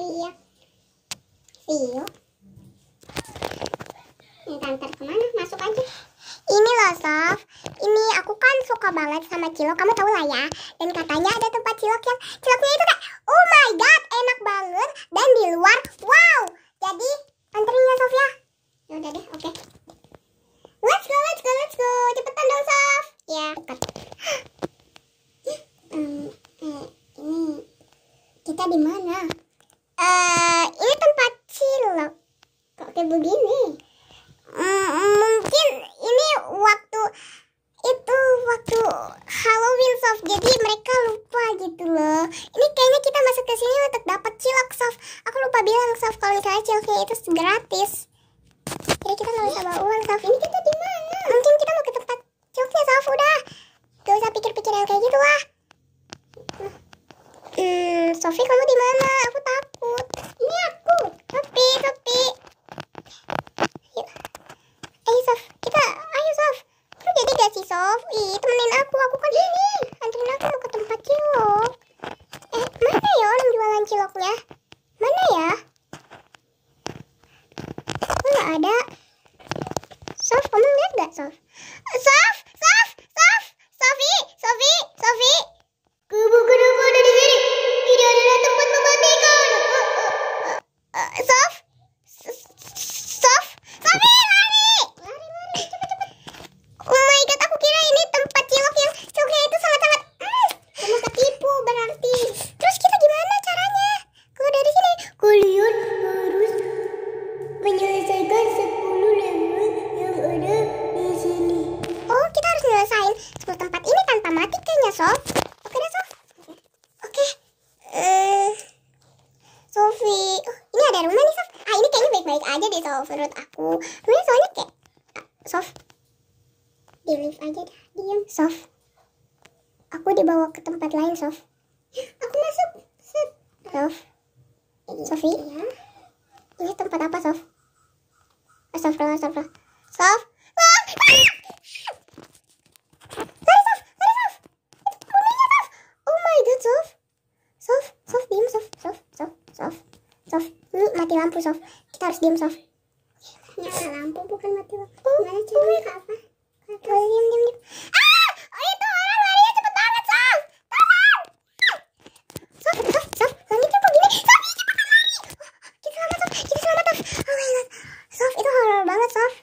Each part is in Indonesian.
Iya. Vio. Ini tante ke mana? Masuk aja. Ini loh, Sof. Ini aku kan suka banget sama cilok. Kamu tahu lah ya. Dan katanya ada tempat cilok yang ciloknya itu kayak, oh my god, enak banget. Dan di luar, wow. Jadi, anterin ya, Sof ya. Ya udah deh, oke. Let's go, let's go, let's go. Cepetan dong, Sof. Ya, dekat. Hmm, eh, ini kita di mana? Eh, ini tempat cilok. Kayak begini? Mm, mungkin ini waktu itu waktu Halloween soft jadi mereka lupa gitu loh. Ini kayaknya kita masuk ke sini untuk dapat cilok soft aku lupa bilang soft kalau misalnya ciloknya itu gratis. Jadi kita nggak usah bawa uang soft ini kita di mana? Mungkin kita mau ke tempat ciloknya soft udah. Gak usah pikir-pikir yang kayak gitu lah hmm Sofi kamu di mana? Aku takut. Ini aku. Sofi Sofi Yuk. Ayo Sof, kita, ayo Sof Lu jadi gak sih Sof? Ih, temenin aku, aku kan ini Anterin aku mau ke tempat cilok Eh, mana ya orang jualan ciloknya? Mana ya? Ada? Sof, kamu lihat gak Sof, Sof Sof menurut aku. Rumahnya soalnya kayak, ah, Sof, di lift aja dah, diam. Sof, aku dibawa ke tempat lain Sof. Aku masuk. Set. Sof, Sofi, ini tempat apa Sof? Astagfirullah, astagfirullah. Sof, lari Sof, lari Sof. Rumahnya Sof. Oh my god Sof. Sof, Sof, diam Sof, Sof, Sof, Sof, Sof. Mati lampu Sof. Kita harus diam Sof. Nyala lampu bukan mati lampu. Mana cewek ke apa? Ke atas. Oh, diam, diam, diam. Ah! Oh, itu orang larinya cepet banget Sof. Tolong! Sof, Sof, Sof. Langitnya kok gini? Sof, ini cepetan lari. Oh, kita selamat Sof, kita selamat Sof. Oh my god. Sof, itu horor banget Sof.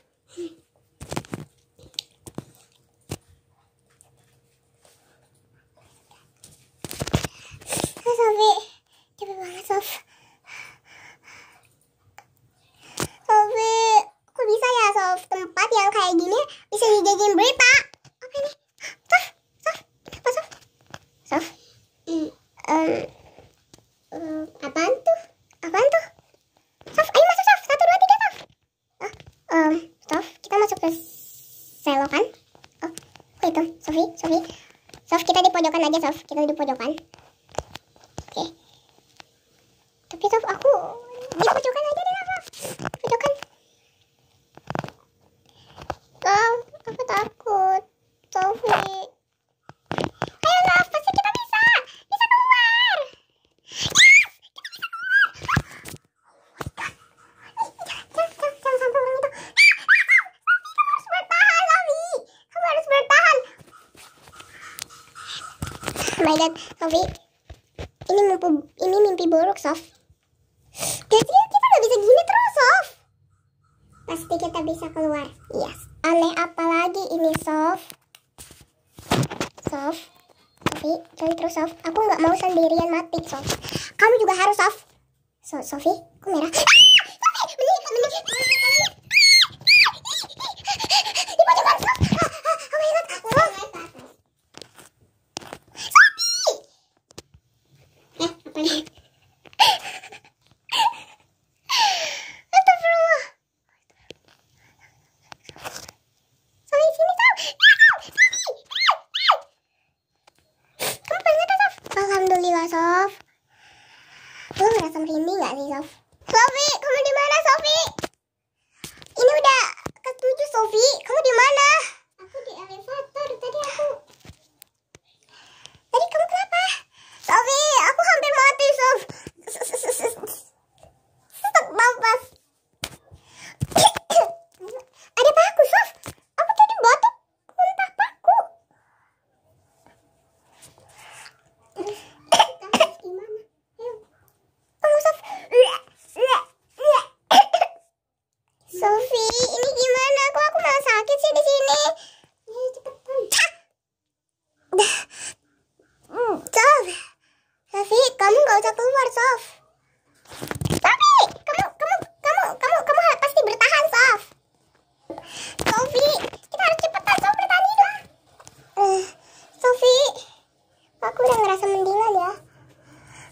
Hai Sofi, capek banget Sof. Sofi, kok bisa ya Sof tempat yang kayak gini dijadiin berita? Apa ini? Sof, Sof, apa Sof? Sof, um, um, apaan tuh? Apaan tuh? Sof, ayo masuk Sof, satu dua tiga Sof. Oh, um, Sof, kita masuk ke selokan. Oh, kok itu? Sofi, Sofi. Sof, kita di pojokan aja Sof, kita di pojokan. Oke. Tapi Sof aku di pojokan aja deh Sof. Pojokan. Sof, aku takut. Sofi. Ayo pasti kita bisa. Bisa keluar. Kita. Oh my. Eh. Oh ini mimpi ini mimpi buruk Sof jadi kita nggak bisa gini terus Sof pasti kita bisa keluar yes aneh apa lagi ini Sof? Sof Sofi cari terus Sof. Aku nggak mau sendirian mati Sof. Kamu juga harus Sof. So Sofi kok merah? Ah, Sofi mending mending di pojokan Sof Ah, ah, oh my god Sof Sofi Eh, apa nih? Astagfirullah. Sampai sini, Sof. Sof, Sof. Kamu pengen Sof? Alhamdulillah, Sof. Lo merasa merinding gak sih, Sof? Sofi, kamu di mana, Sofi? Ini udah ketujuh, Sofi. Kamu di mana? Aku di elevator. Tadi aku bisa keluar Sof. Sofi kamu kamu kamu kamu kamu pasti bertahan Sof. Sofi kita harus cepetan Sof bertahan hidup uh, eh, Sofi aku udah ngerasa mendingan ya.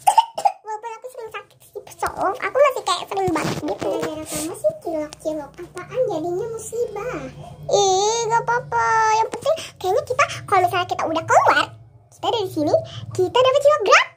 Walaupun aku sering sakit sih Sof. Aku masih kayak sering batuk. gitu gara-gara kamu sih cilok-cilok apaan jadinya musibah? Ih gak apa-apa. Yang penting kayaknya kita kalau misalnya kita udah keluar kita dari sini kita dapat cilok gratis.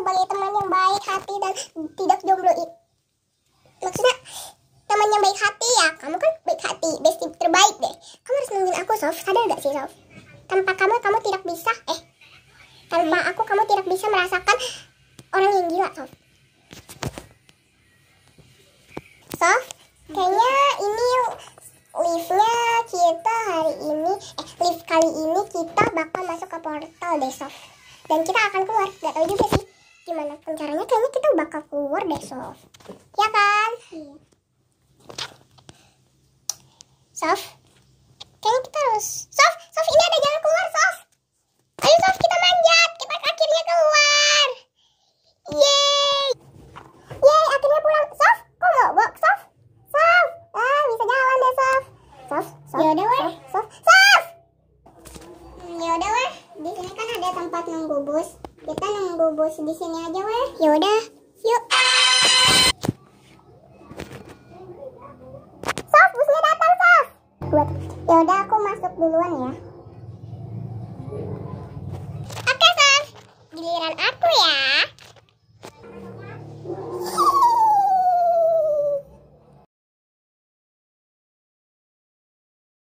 Sebagai teman yang baik hati dan tidak jomblo. i- Maksudnya, teman baik hati ya. Kamu kan baik hati, bestie terbaik deh. Kamu harus nungguin aku, Sof. Sadar gak sih, Sof? Tanpa kamu, kamu tidak bisa, eh. Tanpa aku, kamu tidak bisa merasakan orang yang gila, Sof. Sof, kayaknya ini liftnya kita hari ini, eh, lift kali ini kita bakal masuk ke portal deh, Sof. Dan kita akan keluar, gak tahu juga sih gimana pun caranya, kayaknya kita bakal keluar deh, Sof. Ya kan? Iya. Sof, kayaknya kita harus, Sof, Sof, ini ada jalan keluar, Sof. Ayo, Sof, kita manjat, kita akhirnya keluar. Yeay. Yeay, akhirnya pulang. Sof, kok mogok, Sof? Sof, ah, bisa jalan deh, Sof. Sof, Yaudah, weh. Sof, Sof. Hmm, ya udah weh. Di sini kan ada tempat nunggu bus. Kita nunggu bus di sini aja weh. Yaudah, yuk. Sof, busnya datang, Sof. Buat, yaudah aku masuk duluan ya. Oke, Sof. Giliran aku ya.